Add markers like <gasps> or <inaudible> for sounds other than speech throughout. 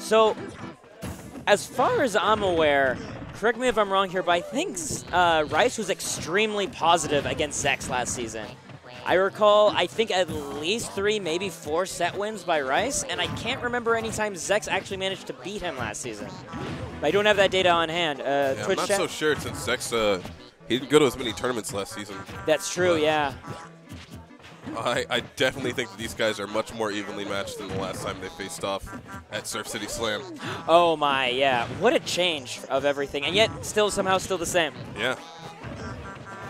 So, as far as I'm aware, correct me if I'm wrong here, but I think uh, Rice was extremely positive against Zex last season. I recall, I think at least three, maybe four set wins by Rice, and I can't remember any time Zex actually managed to beat him last season. But I don't have that data on hand. Uh, Yeah, I'm not chat? so sure since Zex, uh, he didn't go to as many tournaments last season. That's true, but- yeah. I, I definitely think that these guys are much more evenly matched than the last time they faced off at Surf City Slam. Oh my, yeah. What a change of everything, and yet still somehow still the same. Yeah.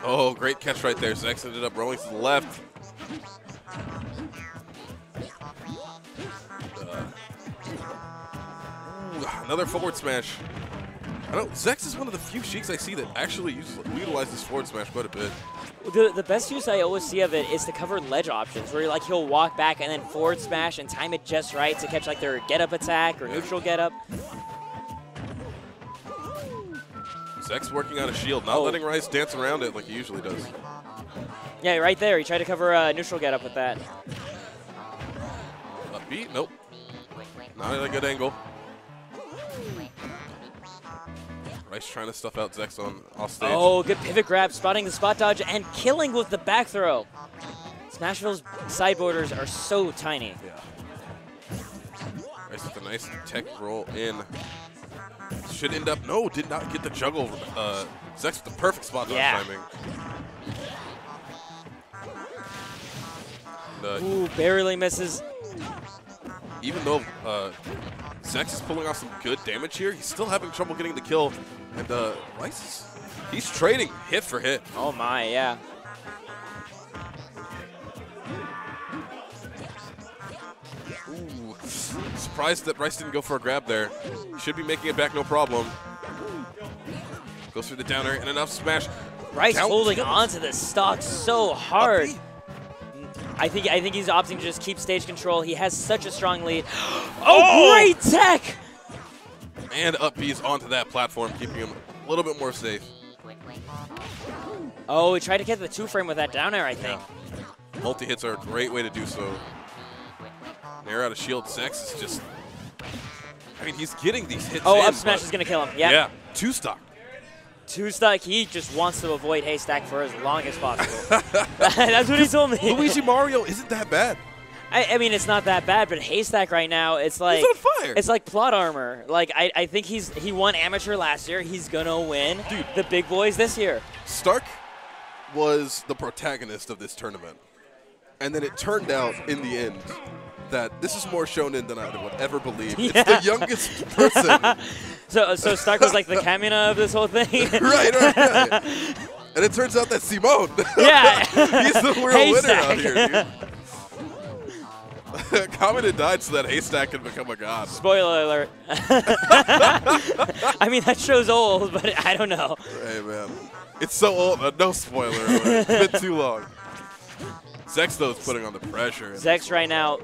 Oh, great catch right there. Zex ended up rolling to the left. Uh, ooh, another forward smash. I don't. Zex is one of the few Sheiks I see that actually uses, utilizes forward smash quite a bit. The, the best use I always see of it is to cover ledge options, where like he'll walk back and then forward smash and time it just right to catch like their get up attack or neutral get up. Zex working on a shield, not Oh. letting Rice dance around it like he usually does. Yeah, right there. He tried to cover a neutral get up with that. Upbeat? Nope. Not at a good angle. Rice trying to stuff out Zex on off stage. Oh, good pivot grab, spotting the spot dodge and killing with the back throw. Smashville's sideboarders are so tiny. Yeah. Rice with a nice tech roll in. Should end up, no, did not get the juggle. Uh, Zex with the perfect spot dodge Yeah. timing. And, uh, Ooh, barely misses. even though uh, Zex is pulling off some good damage here, he's still having trouble getting the kill. And uh, Rice is, he's trading hit for hit. Oh my, yeah. Ooh, surprised that Rice didn't go for a grab there. Should be making it back no problem. Goes through the downer and enough smash. Rice Down holding onto the stock so hard. I think I think he's opting to just keep stage control. He has such a strong lead. <gasps> Oh, Oh! great tech! And up B's onto that platform, keeping him a little bit more safe. Oh, he tried to get the two frame with that down air, I think. Multi hits are a great way to do so. Nair out of shield. Zex is just. I mean, he's getting these hits. Oh, in, up smash is gonna kill him. Yep. Yeah, two stock. Two stock. He just wants to avoid haystack for as long as possible. <laughs> <laughs> That's what he told me. Luigi Mario isn't that bad. I, I mean, it's not that bad, but haystack right now, it's like He's on fire. it's like plot armor. Like I, I think he's he won amateur last year. He's gonna win Dude. the big boys this year. Stark was the protagonist of this tournament. And then it turned out in the end that this is more shonen than I would ever believe. It's the youngest person. <laughs> So so Stark was like the Kamina of this whole thing. <laughs> right, right, right. And it turns out that Simone. Yeah. <laughs> He's the real winner out here, dude. <laughs> Kamina died so that Haystack can become a god. Spoiler alert. <laughs> <laughs> I mean that show's old, but I don't know. Hey, man. It's so old. Uh, no spoiler alert. It's been too long. Zex, though, is putting on the pressure. Zex right now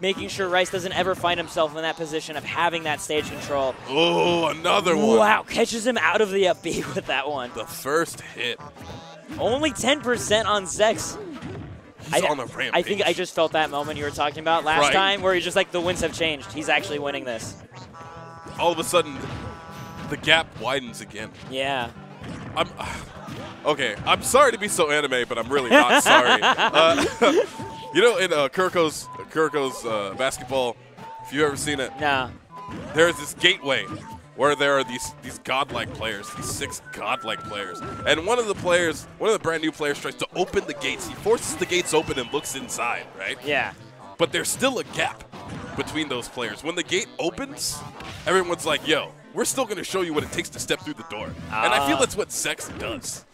making sure Rice doesn't ever find himself in that position of having that stage control. Oh, another one. Wow, catches him out of the up B with that one. The first hit. Only 10% on Zex. He's I, on a rampage. I think I just felt that moment you were talking about last Right. time where you're just like, the winds have changed. He's actually winning this. All of a sudden, the gap widens again. Yeah. I'm. <sighs> Okay, I'm sorry to be so anime, but I'm really not sorry. <laughs> Uh, <laughs> you know, in uh, Kuroko's uh, basketball, if you've ever seen it, Nah. there's this gateway where there are these these godlike players, these six godlike players, and one of the players, one of the brand new players, tries to open the gates. He forces the gates open and looks inside, right? Yeah. But there's still a gap between those players. When the gate opens, everyone's like, "Yo, we're still going to show you what it takes to step through the door." And I feel Ah. that's what Zex does.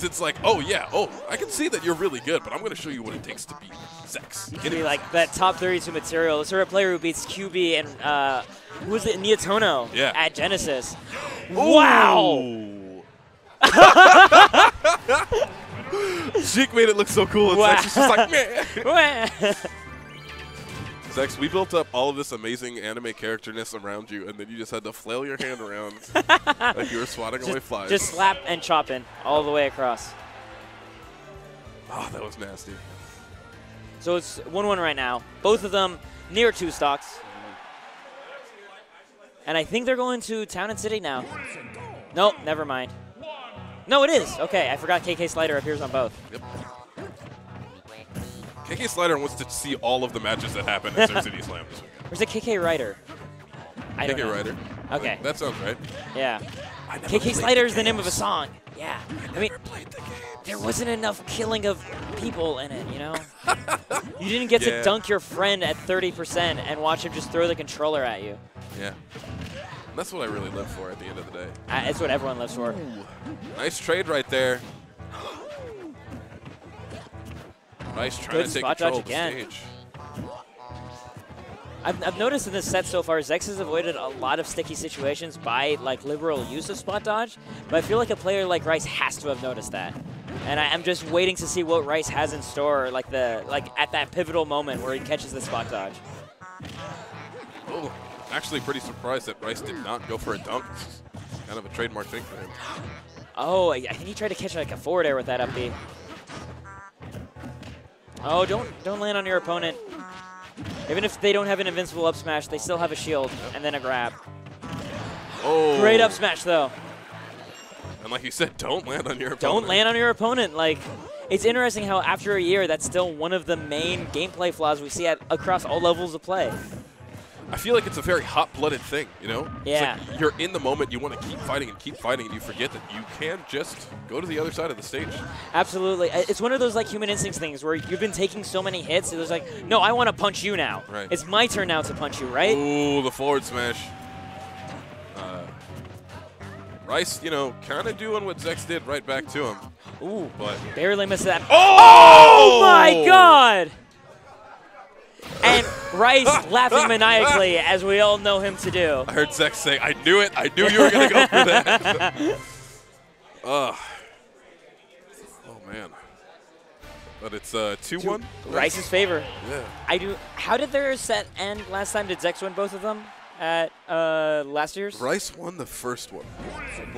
Is it's like, "Oh yeah, oh, I can see that you're really good, but I'm going to show you what it takes to be Zex." You can be like that top 32 material. The sort of player who beats QB and, uh, who was it? Nietono Yeah. at Genesis. Wow. <laughs> Sheik made it look so cool, and Wow. Is just like, meh. <laughs> Zex, we built up all of this amazing anime characterness around you, and then you just had to flail your hand around <laughs> like you were swatting away flies. just slap and chop in all the way across. oh, that was nasty. So it's 1 1 right now. Both of them near two stocks. And I think they're going to Town and City now. Nope, never mind. No, it is. Okay, I forgot KK Slider appears on both. Yep. KK Slider wants to see all of the matches that happen at Surf City <laughs> Slam this weekend. Where's the KK Rider? I KK know. Rider. Okay. That sounds right. Yeah. KK Slider is the name of a song. Yeah. I mean, played the there wasn't enough killing of people in it, you know? <laughs> you didn't get Yeah. to dunk your friend at 30% and watch him just throw the controller at you. Yeah. That's what I really live for at the end of the day. Uh, It's what everyone lives for. Nice trade right there. Nice trying Good to take control dodge of the again. stage. I've, I've noticed in this set so far, Zex has avoided a lot of sticky situations by like liberal use of spot dodge, but I feel like a player like Rice has to have noticed that. And I, I'm just waiting to see what Rice has in store, like the like at that pivotal moment where he catches the spot dodge. Oh, actually pretty surprised that Rice did not go for a dunk. Kind of a trademark thing for him. Oh, I I think he tried to catch like a forward air with that up B. Oh, don't don't land on your opponent. Even if they don't have an invincible up smash, they still have a shield and then a grab. Oh. Great up smash though. And like you said, don't land on your opponent. Don't land on your opponent. Like, it's interesting how after a year, that's still one of the main gameplay flaws we see at, across all levels of play. I feel like it's a very hot-blooded thing, you know? It's Yeah. like you're in the moment, you want to keep fighting and keep fighting, and you forget that you can just go to the other side of the stage. Absolutely. It's one of those like human instincts things where you've been taking so many hits, it was like, no, I want to punch you now. Right. It's my turn now to punch you, right? Ooh, the forward smash. Uh, Rice, you know, kind of doing what Zex did right back to him. Ooh, But barely missed that. oh, Oh my God! And Rice <laughs> laughing maniacally, as we all know him to do. I heard Zex say, "I knew it. I knew you were gonna go for that." <laughs> <laughs> Ugh. Oh man. But it's uh, two-one. Rice's favor. Yeah. I do. How did their set end last time? Did Zex win both of them at uh, last year's? Rice won the first one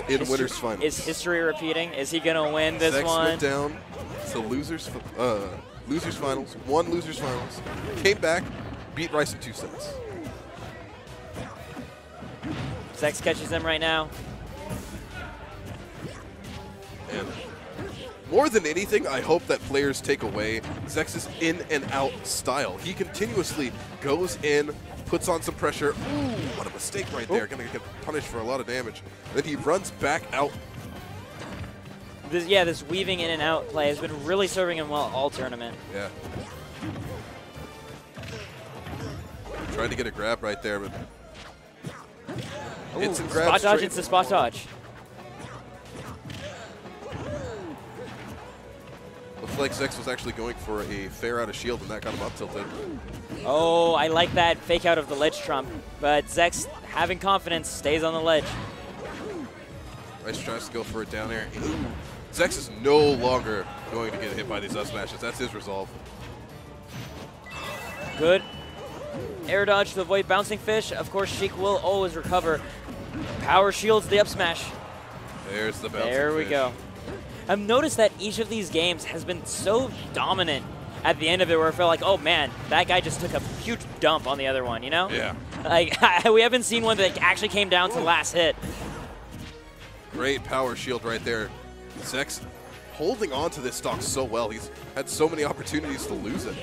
in History- winners finals. Is history repeating? Is he gonna win this Zex one? went down to losers fi- uh, losers finals, won losers finals, came back, beat Rice in two sets. Zex catches him right now. And more than anything, I hope that players take away Zex's in and out style. He continuously goes in, puts on some pressure. Ooh, what a mistake right there. Gonna get punished for a lot of damage. Then he runs back out. This, yeah, this weaving in and out play has been really serving him well all tournament. Yeah. Trying to get a grab right there, but hits and grabs. spot dodge it's into spot dodge. Looks like Zex was actually going for a fair out of shield, and that got him up tilted. Oh, I like that fake out of the ledge trump. But Zex, having confidence, stays on the ledge. Rice tries to go for it down there. Zex is no longer going to get hit by these up smashes. That's his resolve. Good. Air dodge to avoid bouncing fish. Of course, Sheik will always recover. Power shields the up smash. There's the bouncing There we fish. go. I've noticed that each of these games has been so dominant at the end of it where I felt like, oh man, that guy just took a huge dump on the other one, you know? Yeah. Like, <laughs> we haven't seen one that actually came down to the last hit. Great power shield right there. Zex holding on to this stock so well. He's had so many opportunities to lose it.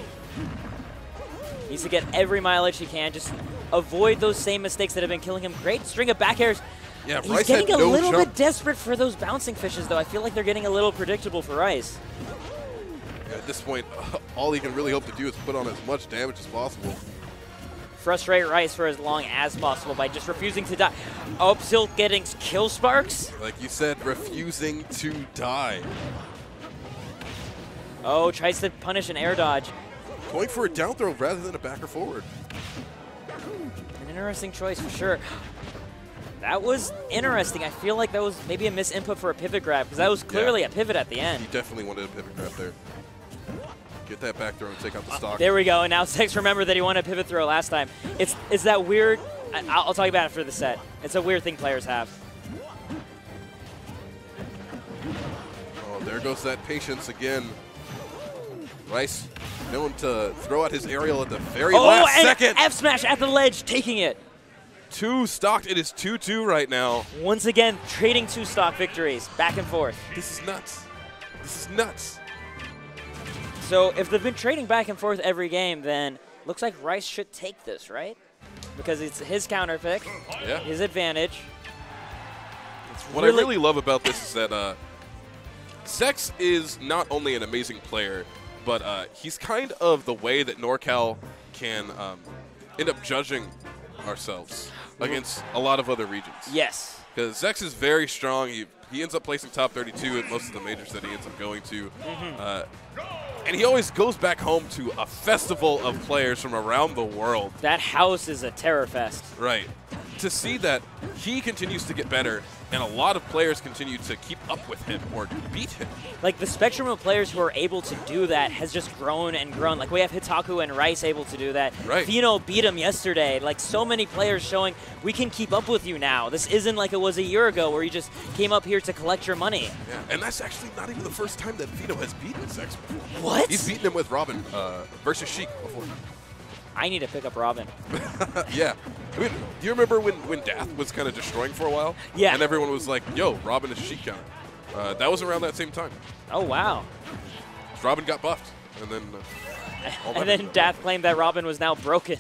Needs to get every mileage he can. Just avoid those same mistakes that have been killing him. Great string of back airs. Yeah, He's Rice getting a no little jump. bit desperate for those bouncing fishes, though. I feel like they're getting a little predictable for Rice. At this point, <laughs> all he can really hope to do is put on as much damage as possible. Frustrate Rice for as long as possible by just refusing to die. Oh, still getting kill sparks. Like you said, refusing to die. Oh, tries to punish an air dodge. Going for a down throw rather than a backer forward. An interesting choice for sure. That was interesting. I feel like that was maybe a misinput for a pivot grab because that was clearly a pivot at the end. He definitely wanted a pivot grab there. Get that back throw and take out the uh, stock. There we go. And now Zex remembered that he wanted a pivot throw last time. It's it's that weird. I, I'll I'll talk about it after the set. It's a weird thing players have. Oh, there goes that patience again. Rice known to throw out his aerial at the very oh, last and second. F smash at the ledge, taking it. two stocked. It is 2-2 right now. Once again, trading two stock victories, back and forth. This is nuts. This is nuts. So if they've been trading back and forth every game, then looks like Rice should take this, right? Because it's his counter pick, Yeah. his advantage. It's What I really love about this is that uh, Zex is not only an amazing player, but uh, he's kind of the way that NorCal can um, end up judging ourselves against a lot of other regions. Yes. Because Zex is very strong. He, he ends up placing top 32 at most of the majors that he ends up going to. Uh, and he always goes back home to a festival of players from around the world. That house is a terror fest. Right. To see that he continues to get better and a lot of players continue to keep up with him or beat him. Like the spectrum of players who are able to do that has just grown and grown. Like we have Hitaku and Rice able to do that. Right. Fino beat him yesterday. Like so many players showing we can keep up with you now. This isn't like it was a year ago where you just came up here to collect your money. Yeah. And that's actually not even the first time that Vito has beaten before. What? He's beaten him with Robin uh, versus Sheik before. I need to pick up Robin. <laughs> yeah. I mean, do you remember when, when Dath was kind of destroying for a while? Yeah. And everyone was like, yo, Robin is Sheik counter. Uh, that was around that same time. Oh wow. Robin got buffed. And then. Uh, <laughs> And then Dath claimed that Robin was now broken.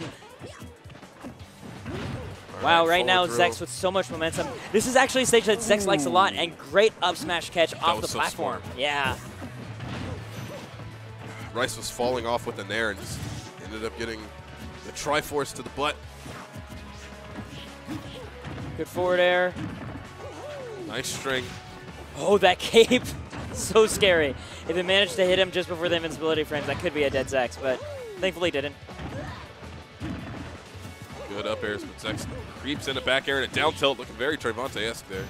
Wow, right now throw. Zex with so much momentum. This is actually a stage that Zex likes a lot, and great up smash catch off the so platform. smart. Yeah. Rice was falling off with the nair and just ended up getting the Triforce to the butt. Good forward air. Nice string. Oh, that cape. <laughs> so scary. If it managed to hit him just before the invincibility frames, that could be a dead Zex, but thankfully didn't. Good up airs, but Zex creeps in a back air and a down tilt, looking very Trevante-esque there.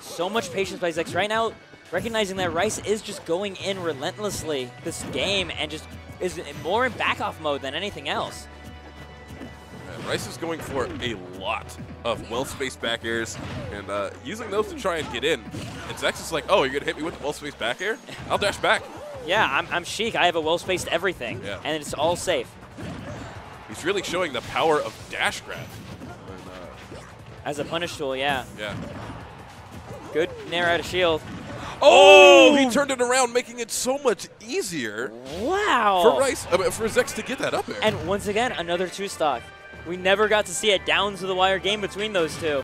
So much patience by Zex. Right now, recognizing that Rice is just going in relentlessly this game and just is more in back-off mode than anything else. And Rice is going for a lot of well-spaced back airs and uh, using those to try and get in. And Zex is like, oh, you're going to hit me with a well-spaced back air? I'll dash back. Yeah, I'm, I'm Sheik. I have a well-spaced everything, Yeah. and it's all safe. He's really showing the power of dash grab. And, uh, As a punish tool, yeah. yeah. Good nair out of shield. Oh, he turned it around, making it so much easier Wow. for Rice, I mean, for Zex to get that up there. And once again, another two stock. We never got to see a down to the wire game between those two.